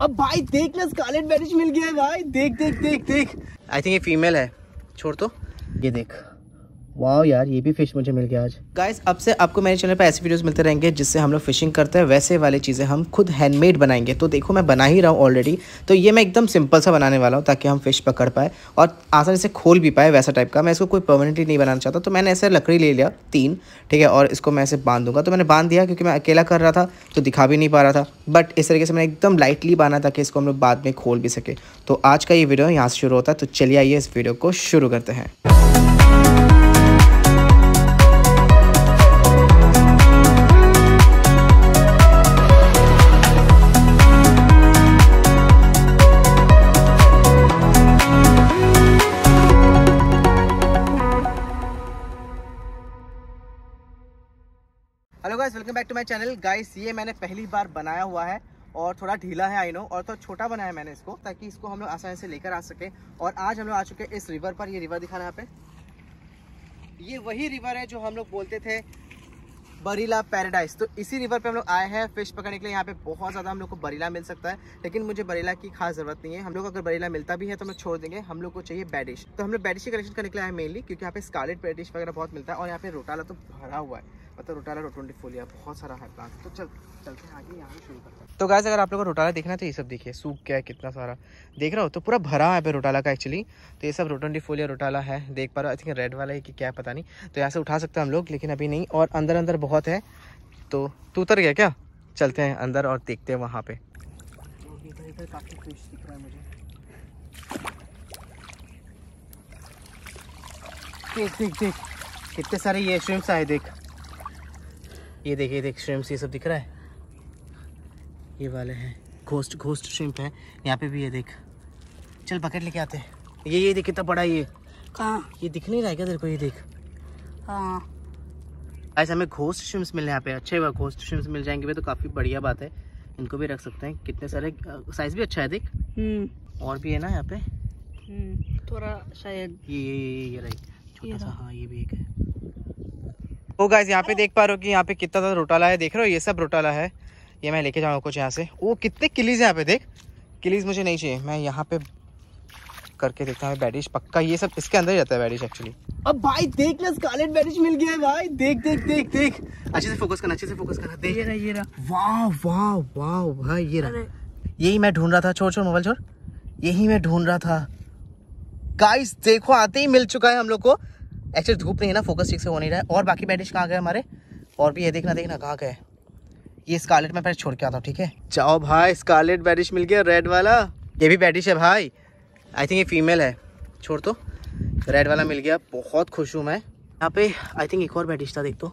अब भाई देख ना स्कारलेट मैरिज मिल गया भाई। देख देख देख देख। आई थिंक ये फीमेल है। छोड़ तो। ये देख। वाह यार, ये भी फ़िश मुझे मिल गया आज। गाइस अब से आपको मेरे चैनल पर ऐसे वीडियोस मिलते रहेंगे जिससे हम लोग फिशिंग करते हैं, वैसे वाली चीज़ें हम खुद हैंडमेड बनाएँगे। तो देखो, मैं बना ही रहा हूँ ऑलरेडी तो ये मैं एकदम सिंपल सा बनाने वाला हूँ ताकि हम फ़िश पकड़ पाए और आसानी से खोल भी पाए वैसा टाइप का। मैं इसको कोई परमानेंटली नहीं बनाना चाहता तो मैंने ऐसे लकड़ी ले लिया, तीन, ठीक है, और इसको मैं ऐसे बाँध दूँगा। तो मैंने बाँध दिया क्योंकि मैं अकेला कर रहा था तो दिखा भी नहीं पा रहा था। बट इस तरीके से मैंने एकदम लाइटली बांधा ताकि इसको हम लोग बाद में खोल भी सके। तो आज का ये वीडियो यहाँ से शुरू होता है तो चलिए आइए इस वीडियो को शुरू करते हैं। Back to my channel guys ये मैंने पहली बार बनाया हुआ है और थोड़ा ढीला है आई नो और तो छोटा बनाया है मैंने इसको, ताकि इसको हम लोग आसानी से लेकर आ सके। और आज हम लोग आ चुके हैं इस रिवर पर, ये रिवर दिखाना यहाँ पे। ये वही रिवर है जो हम लोग बोलते थे बरीला पैराडाइज तो इसी रिवर पे हम लोग आए हैं फ़िश पकड़ने के लिए। यहाँ पे बहुत ज़्यादा हम लोग को बरीला मिल सकता है, लेकिन मुझे बरीला की खास ज़रूरत नहीं है। हम लोग अगर बरीला मिलता भी है तो हम छोड़ देंगे। हम लोग को चाहिए बैडिश तो हम लोग बैडिश की कलेक्शन करने के लिए आए मेनली क्योंकि यहाँ पे स्कारलेट बैडिश वगैरह बहुत मिलता है, और यहाँ पे रोटाला तो भरा हुआ है। मतलब रोटाला रोटोंडी फोलिया बहुत सारा है प्लांट तो चल चलते हैं आगे यहाँ शुरू करते हैं। तो गाइस अगर आप लोगों को रोटाला देखना तो ये सब देखिए सूख गया है कितना सारा। देख रहा हो तो पूरा भरा है पे रोटाला का एक्चुअली तो ये सब रोटोंडी फोलिया रोटाला है देख पा रहे हो। आई थिंक रेड वाला है कि क्या पता नहीं। तो यहाँ से उठा सकते हैं हम लोग लेकिन अभी नहीं और अंदर अंदर बहुत है। तो तू उतर गया क्या? चलते हैं अंदर और देखते हैं वहाँ पे। इधर इधर काफ़ी फ़िश दिख रहा है मुझे। देख देख देख। कितने सारे ये श्रिम्स आए देख। ये देखिए देख श्रिम्स ये सब दिख रहा है? ये वाले हैं। घोस्ट घोस्ट श्रिम्प है। यहाँ पे भी ये देख। चल बकेट लेके आते हैं। ये ये देख कितना बड़ा ये। कहाँ? ये दिख नहीं रहा है क्या तेरे को? ये देख। हाँ। ऐसे हमें घोस्ट श्रिम्स मिलने यहाँ पे। अच्छे घोस्ट श्रिम्स मिल जाएँगे भी तो काफ़ी बढ़िया बात है। इनको भी रख सकते हैं। कितने सारे साइज़ भी अच्छा है देख। हम्म। और भी है ना यहाँ पे? हम्म, थोड़ा शायद ये ये ये ये रही ये छोटा सा हाँ ये भी एक है। ओ गाइस यहाँ पे देख पा रहे हो कि यहाँ पे कितना ज़्यादा रोटाला है देख रहे हो? ये सब रोटाला है। ये मैं लेके जाऊँगा कुछ यहाँ से। वो कितने किलीज है यहाँ पे देख। किलीज मुझे नहीं चाहिए। मैं यहाँ पे करके देखता हूँ बैडिश पक्का ये सब इसके अंदर ही रहता है बैडिश एक्चुअली अब भाई देख ना स्कारलेट बैडिश मिल गया भाई। देख देख देख देख। अच्छे से फोकस करना अच्छे से फोकस करना देख। ये रहा ये रहा। वाह वाह वाह भाई ये रहा। यही मैं ढूंढ रहा था छोड़ छोड़ मोबाइल छोड़। यही मैं ढूंढ रहा था। गाइस देखो आते ही मिल चुका है हम लोग को। एक्चुअली धूप नहीं है ना फोकस ठीक से हो नहीं रहा है। और बाकी बैडिश कहाँ गए हमारे? और भी ये देखना देखना कहाँ गए। ये स्कारलेट मैं पहले छोड़ के आता हूँ ठीक है? जाओ भाई स्कारलेट बैडिश मिल गया रेड वाला। ये भी बैडिश है भाई। आई थिंक ये फीमेल है। छोड़ तो। रेड वाला मिल गया बहुत खुश हूँ मैं। यहाँ पे आई थिंक एक और बैडिश था देख तो।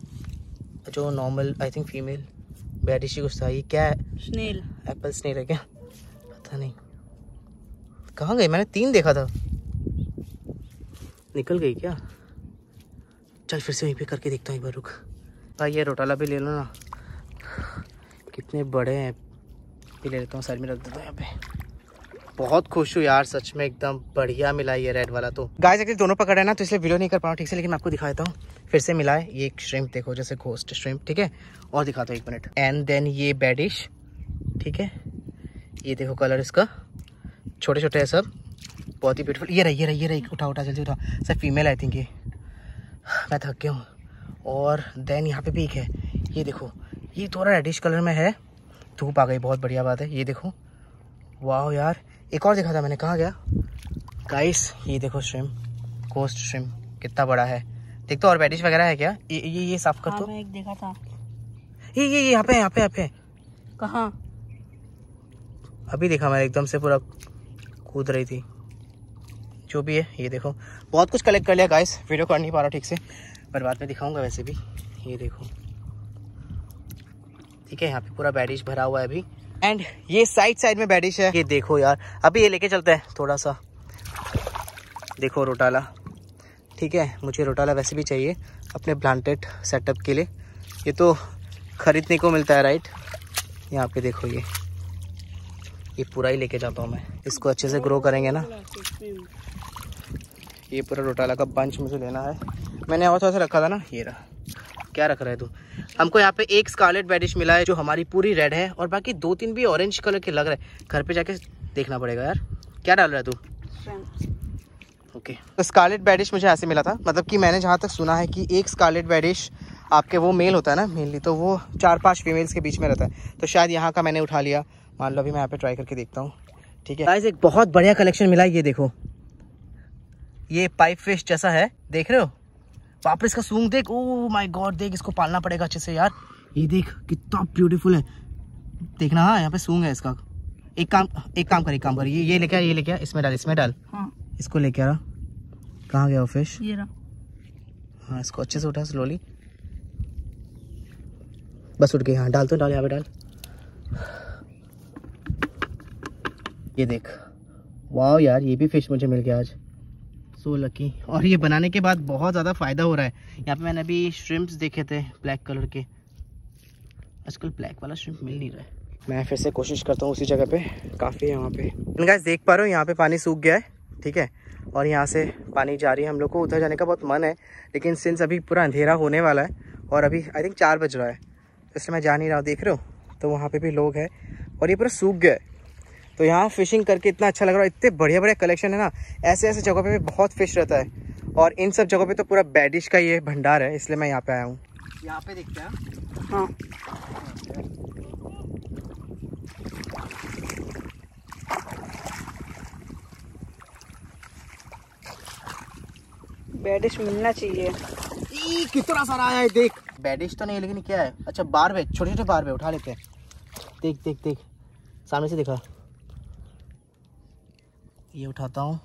जो नॉर्मल आई थिंक फीमेल बैडिश ही कुछ था। ये क्या है? स्नेल एप्पल स्नेक है क्या? पता नहीं। कहाँ गई? मैंने तीन देखा था। निकल गई क्या? चल फिर से वहीं पे करके देखता हूँ एक बार रुक। भाई ये रोटाला भी ले लो ना। कितने बड़े हैं। ये ले लेता हूँ साइड में रख देता हूँ यहाँ पे। बहुत खुश हूँ यार सच में एकदम बढ़िया मिला ये रेड वाला तो। गाइस एक्चुअली दोनों पकड़े ना तो इसलिए वीडियो नहीं कर पाऊँ ठीक से लेकिन मैं आपको दिखा देता हूँ। फिर से मिला है ये एक श्रिम्प देखो जैसे घोस्ट श्रिम्प ठीक है? और दिखाता हूँ एक मिनट एंड देन ये बेडिश ठीक है? ये देखो कलर इसका। छोटे छोटे है सब। बहुत ही ब्यूटीफुल ये रही ये रही ये रही। उठा उठा जल्दी उठा। सर फीमेल आई थिंक ये। मैं थक गया हूँ। और देन यहाँ पे भी एक है। ये देखो ये थोड़ा रेडिश कलर में है। धूप आ गई बहुत बढ़िया बात है। ये देखो। वाह यार एक और देखा था मैंने कहाँ गया? गाइस ये देखो श्रिम कोस्ट श्रिम कितना बड़ा है। देख तो और रेडिश वगैरह है क्या? ये ये ये साफ़ कर हाँ तो। एक देखा था। ये ये ये यहाँ पे यहाँ पे यहाँ पे। कहाँ? अभी देखा मैंने एकदम से पूरा कूद रही थी। जो भी है, ये देखो। बहुत कुछ कलेक्ट कर लिया गाइस वीडियो कर नहीं पा रहा ठीक से। पर बाद में दिखाऊँगा वैसे भी। ये देखो। ठीक है, यहाँ पे पूरा बैडिश भरा हुआ है अभी। एंड ये साइड साइड में बैडिश है। ये देखो यार। अभी ये लेके चलते हैं, थोड़ा सा। देखो रोटाला। ठीक है, मुझे रोटाला वैसे भी चाहिए, अपने प्लांटेड सेटअप के लिए। ये तो खरीदने को मिलता है राइट यहाँ पे देखो ये। ये पूरा ही लेके जाता हूँ मैं। इसको अच्छे से ग्रो करेंगे ना। ये पूरा रोटाला का बंच मुझे लेना है। मैंने और थोड़ा सा रखा था ना, ये रहा। क्या रख रहा है तू? हमको यहाँ पे एक स्कारलेट बेडिश मिला है जो हमारी पूरी रेड है और बाकी दो तीन भी ऑरेंज कलर के लग रहे हैं। घर पे जाके देखना पड़ेगा यार। क्या डाल रहा है तू? ओके तो स्कारलेट बेडिश मुझे ऐसे मिला था। मतलब कि मैंने जहाँ तक सुना है कि एक स्कारलेट बेडिश आपके वो मेल होता है ना मेनली तो वो चार पाँच फीमेल्स के बीच में रहता है। तो शायद यहाँ का मैंने उठा लिया। मान लो अभी मैं यहाँ पे ट्राई करके देखता हूँ। ठीक है। एक बहुत बढ़िया कलेक्शन मिला है, ये देखो। ये पाइप फ़िश जैसा है। देख रहे हो? वापस इसका सूंग देख। ओ माय गॉड देख इसको पालना पड़ेगा अच्छे से यार। ये देख कितना ब्यूटीफुल है। देखना हाँ यहाँ पे सूंग है इसका। एक काम एक काम कर एक काम कर। ये ये लेके आ ये लेके आ। इसमें डाल इसमें डाल। हाँ। इसको लेके आ रहा। कहाँ गया वो फ़िश ये रहा। हाँ इसको अच्छे से उठा स्लोली बस उठ गई हाँ डाल तो डाल यहाँ पे डाल। ये देख। वाह यार ये भी फ़िश मुझे मिल गया आज। सो लकी और ये बनाने के बाद बहुत ज़्यादा फ़ायदा हो रहा है। यहाँ पे मैंने अभी श्रिम्प्स देखे थे ब्लैक कलर के। आजकल ब्लैक वाला श्रिम्प मिल नहीं रहा है। मैं फिर से कोशिश करता हूँ उसी जगह पे। काफ़ी है वहाँ पे। गाइस देख पा रहे हो, यहाँ पे पानी सूख गया है, ठीक है? और यहाँ से पानी जा रही है। हम लोग को उधर जाने का बहुत मन है, लेकिन सिंस अभी पूरा अंधेरा होने वाला है, और अभी आई थिंक चार बज रहा है तो इसलिए मैं जा नहीं रहा हूँ। देख रहे हो? तो वहाँ पे भी लोग हैं, और ये पूरा सूख गया है। तो यहाँ फिशिंग करके इतना अच्छा लग रहा है इतने बढ़िया बढ़िया कलेक्शन है ना ऐसे ऐसे जगहों पे भी बहुत फ़िश रहता है। और इन सब जगहों पे तो पूरा बैडिश का ये भंडार है इसलिए मैं यहाँ पे आया हूँ। यहाँ पे देखते हैं। हाँ। बेडिश मिलना चाहिए। कितना सारा आया है देख। बैडिश तो नहीं लेकिन क्या है? अच्छा बार वे छोटे छोटे बार वे उठा लेते हैं। देख देख देख। सामने से देखा। ये उठाता हूँ।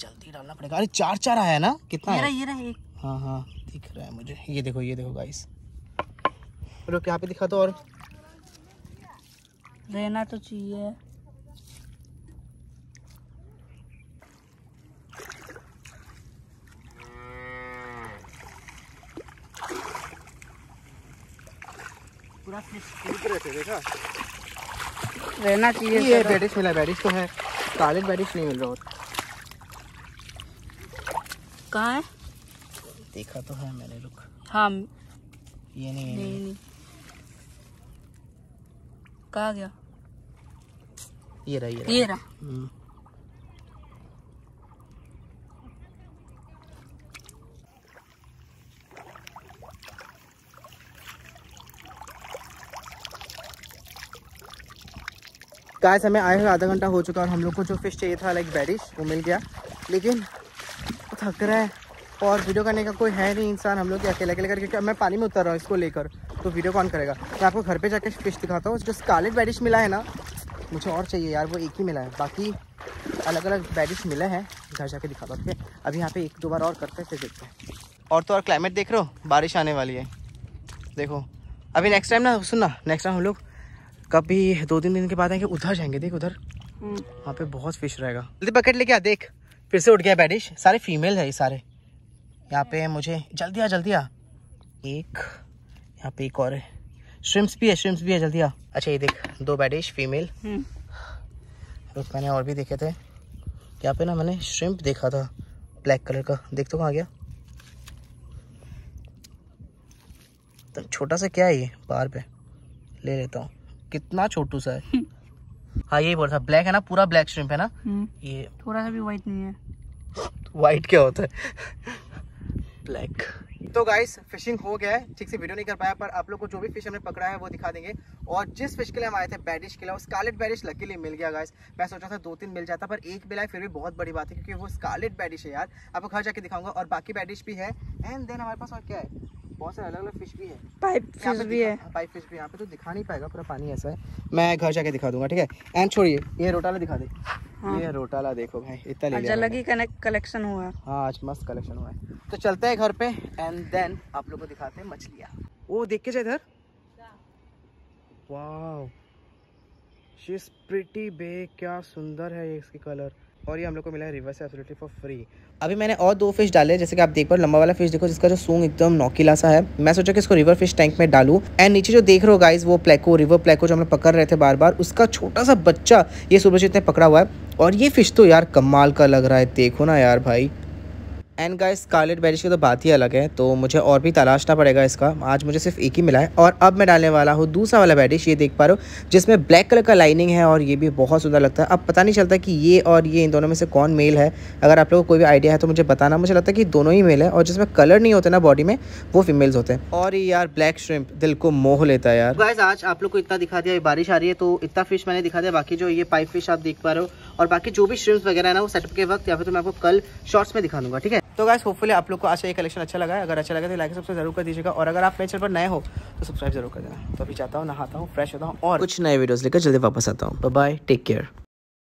जल्दी डालना पड़ेगा। अरे चार चार आया ना? कितना ये रहा है ये रहा एक। हाँ हाँ दिख रहा है मुझे। ये देखो ये देखो गाइस रुक यहाँ पे दिखा दो और। रहना तो चाहिए। पूरा रहना चाहिए ये। बैडिश मिला बैडिश तो है। काले बैडिश नहीं मिल रहा और कहाँ है? देखा तो है मैंने रुक। हाँ। ये नहीं, नहीं नहीं। नहीं। कहाँ गया? ये रहा ये रहा। ये रहा। गाइस, हमें आए हुए आधा घंटा हो चुका और हम लोग को जो फ़िश चाहिए था लाइक बैडिश वो मिल गया। लेकिन थक रहा है। और वीडियो करने का कोई है नहीं इंसान, हम लोग अकेले अकेले करके, क्योंकि मैं पानी में उतर रहा हूँ इसको लेकर। तो वीडियो कौन करेगा? मैं आपको घर पे जाकर फ़िश दिखाता हूँ। जो स्कारलेट बैडिश मिला है ना, मुझे और चाहिए यार, वो एक ही मिला है। बाकी अलग अलग बैडिश मिले हैं। घर जाके दिखाता है अभी यहाँ पे एक, दो बार और करते हैं, फिर देखते हैं। और तो और क्लाइमेट देख रहे हो? बारिश आने वाली है। देखो। अभी नेक्स्ट टाइम ना, सुनना। नेक्स्ट टाइम हम लोग कभी दो तीन दिन के बाद आएँगे उधर जाएँगे देख उधर। हम्म, वहाँ पे बहुत फ़िश रहेगा। जल्दी बकेट लेके आ देख। फिर से उठ गया बैडिश सारे फीमेल है ये सारे। यहाँ पे मुझे जल्दी आ जल्दी आ। एक यहाँ पे एक और है। श्रिम्स भी है श्रिम्स भी है जल्दी आ। अच्छा ये देख दो बैडिश फीमेल रुक मैंने और भी देखे थे। यहाँ पे ना मैंने श्रिम्प देखा था ब्लैक कलर का। देख तो कहाँ गया। तो छोटा सा क्या है ये? बाहर पे। ले लेता हूँ। कितना छोटू सा है। हाँ यही बोल था। ब्लैक है ना पूरा ब्लैक श्रिम्प है ना? हम्म, ये थोड़ा सा भी वाइट नहीं है। वाइट क्या होता है? ब्लैक तो गाइस फिशिंग हो गया है। ठीक से वीडियो नहीं कर पाया पर आप लोग को जो भी फ़िश हमने पकड़ा है वो दिखा देंगे। और जिस फ़िश के लिए हम आए थे बैडिश के लिए वो स्कारलेट बैडिश लकीली मिल गया गाइस मैं सोचा था दो तीन मिल जाता पर एक मिला है फिर भी बहुत बड़ी बात है क्योंकि वो स्कारलेट बैडिश है यार। आपको घर जाके दिखाऊँगा और बाकी बैडिश भी है। एंड देन हमारे पास और क्या है? बहुत सारे अलग अलग फ़िश भी है। पाइप फ़िश भी है। पाइप फ़िश भी यहाँ पे तो दिखा नहीं पाएगा पूरा पानी ऐसा है। मैं घर जाके दिखा दूँगा ठीक है? एंड छोड़िए ये रोटाला दिखा दे। हाँ। ये रोटाला देखो भाई इतना ले अलग ही कलेक्शन हुआ। है आज मस्त कलेक्शन हुआ है। तो चलते हैं घर पे एंड देन आप लोग को दिखाते हैं मछलियाँ। वो देख के जाए इधर। वाओ शी इज़ प्रिटी बे क्या सुंदर है इसकी कलर और ये हम लोग को मिला है रिवर्स एब्सोल्युटली फॉर फ्री अभी मैंने और दो फ़िश डाले जैसे कि आप देख पा लंबा वाला फ़िश देखो, जिसका जो सूंग एकदम नौकीला सा है। मैं सोचा कि इसको रिवर फ़िश टैंक में डालूं। एंड नीचे जो देख रहे हो गाइस वो प्लेको रिवर प्लेको जो हम लोग पकड़ रहे थे बार बार उसका छोटा सा बच्चा ये सुबह ने पकड़ा हुआ है। और ये फ़िश तो यार कमाल का लग रहा है, देखो ना यार भाई। एंड गाइस स्कारलेट बेरिश की तो बात ही अलग है तो मुझे और भी तलाशना पड़ेगा इसका। आज मुझे सिर्फ़ एक ही मिला है, और अब मैं डालने वाला हूँ दूसरा वाला बेरिश ये देख पा रहे हो, जिसमें ब्लैक कलर का लाइनिंग है, और ये भी बहुत सुंदर लगता है। अब पता नहीं चलता कि ये और ये इन दोनों में से कौन मेल है। अगर आप लोगों को कोई भी आइडिया है तो मुझे बताना। मुझे लगता है कि दोनों ही मेल है, और जिसमें कलर नहीं होते ना बॉडी में, वो फीमेल्स होते हैं। और ये यार ब्लैक श्रिम्प दिल को मोह लेता है यार। गाइस आज आप लोग को इतना दिखा दिया बारिश आ रही है तो इतना फ़िश मैंने दिखा दिया। बाकी जो ये पाइप फ़िश आप देख पा रहे हो, और बाकी जो भी श्रिम्स वगैरह है ना, वो सेटअप के वक्त, या फिर तो मैं आपको कल शॉर्ट्स में दिखा दूँगा, ठीक है? तो गाइस होपफुली आप लोग को आज ये कलेक्शन अच्छा लगा है। अगर अच्छा लगा तो लाइक सबसे ज़रूर कर दीजिएगा। और अगर आप मेरे चैनल पर नए हो तो सब्सक्राइब ज़रूर कर देना। तो अभी जाता हूँ, नहाता हूँ फ्रेश होता हूँ और कुछ नए वीडियोस लेकर जल्दी वापस आता हूँ। Bye take care